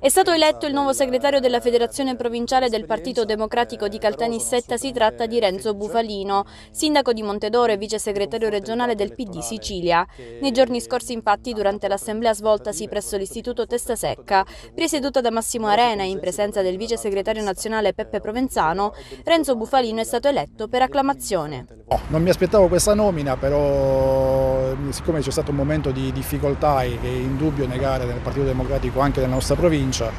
È stato eletto il nuovo segretario della Federazione Provinciale del Partito Democratico di Caltanissetta, si tratta di Renzo Bufalino, sindaco di Montedoro e vice segretario regionale del PD Sicilia. Nei giorni scorsi infatti durante l'assemblea svoltasi presso l'istituto Testa Secca, presieduta da Massimo Arena in presenza del vice segretario nazionale Peppe Provenzano, Renzo Bufalino è stato eletto per acclamazione. Oh, non mi aspettavo questa nomina, però siccome c'è stato un momento di difficoltà e che è indubbio negare nel Partito Democratico anche nella nostra provincia, provincia.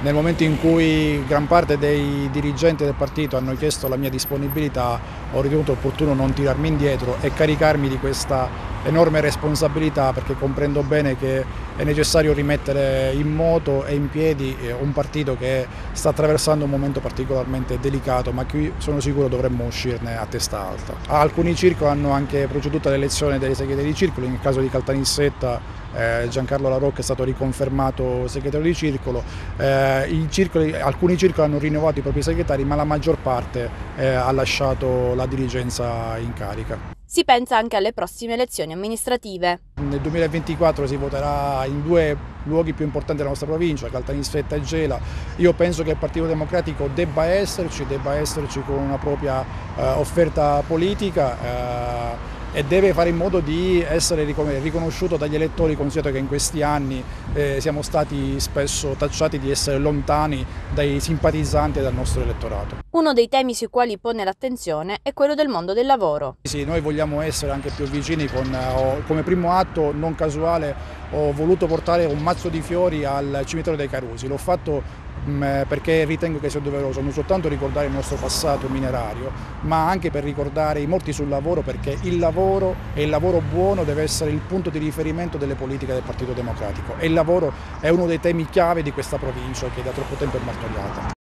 Nel momento in cui gran parte dei dirigenti del partito hanno chiesto la mia disponibilità, ho ritenuto opportuno non tirarmi indietro e caricarmi di questa enorme responsabilità perché comprendo bene che è necessario rimettere in moto e in piedi eh, un partito che sta attraversando un momento particolarmente delicato ma qui sono sicuro dovremmo uscirne a testa alta. Alcuni circoli hanno anche proceduto all'elezione dei segretari di circolo, nel caso di Caltanissetta eh, Giancarlo La Rocca è stato riconfermato segretario di circolo, eh, circoli, alcuni circoli hanno rinnovato i propri segretari ma la maggior parte ha lasciato la dirigenza in carica. Si pensa anche alle prossime elezioni amministrative. Nel 2024 si voterà in due luoghi più importanti della nostra provincia, Caltanissetta e Gela. Io penso che il Partito Democratico debba esserci, debba esserci con una propria eh, offerta politica. Eh, e deve fare in modo di essere riconosciuto dagli elettori considerato che in questi anni eh, siamo stati spesso tacciati di essere lontani dai simpatizzanti del nostro elettorato. Uno dei temi sui quali pone l'attenzione è quello del mondo del lavoro. Sì, noi vogliamo essere anche più vicini con, oh, come primo atto non casuale ho voluto portare un mazzo di fiori al cimitero dei Carusi, l'ho fatto perché ritengo che sia doveroso non soltanto ricordare il nostro passato minerario, ma anche per ricordare i morti sul lavoro, perché il lavoro e il lavoro buono deve essere il punto di riferimento delle politiche del Partito Democratico e il lavoro è uno dei temi chiave di questa provincia che da troppo tempo è martoriata.